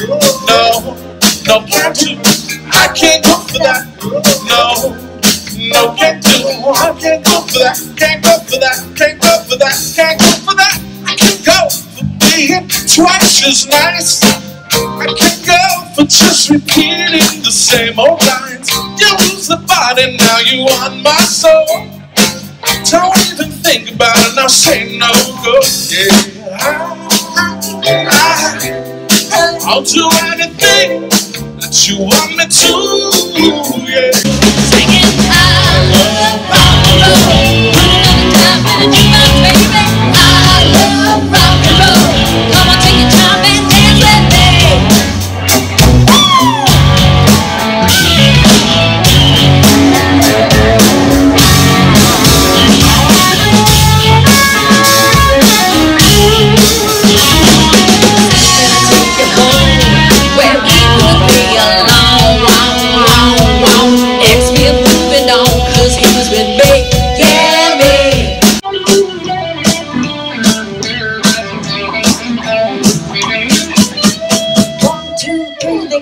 No, no, can't do. I can't go for that. No, no, can't do. I can't go for that. Can't go for that. Can't go for that. Can't go for that. I can't go for being twice as nice. I can't go for just repeating the same old lines. You lose the body, now you want my soul. Don't even think about it, now say no go. Yeah, I'll do anything that you want me to. Yeah.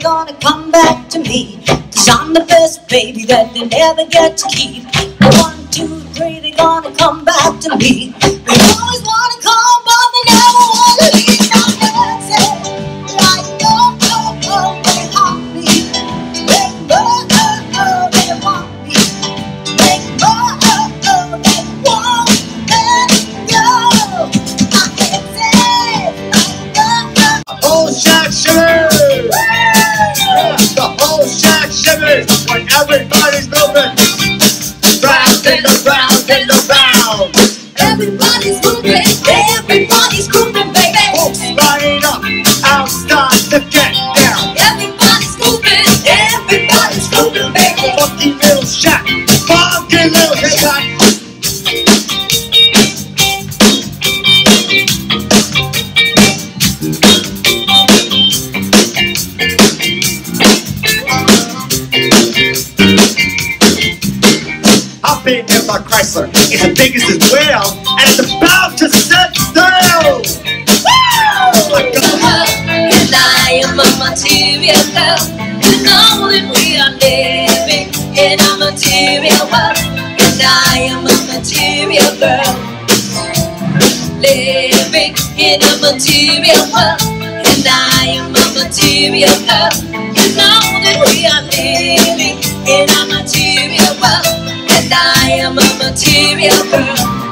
Gonna come back to me. Cause I'm the best baby that they never get to keep. One, two, three, they're gonna come back to me. Everybody's moving. Round and around and around. Everybody's moving, everybody's grooving, baby. Folks lining up, out starts to get down. Everybody's moving, everybody's grooving, baby. Funky little shack, In in my Chrysler, it's the biggest as well, and it's about to set sail. Woo! Like a And I am a material girl. You know that we are living in a material world. And I am a material girl. Living in a material world. And I am a material girl. You know that we are living in a material world. Am a material girl.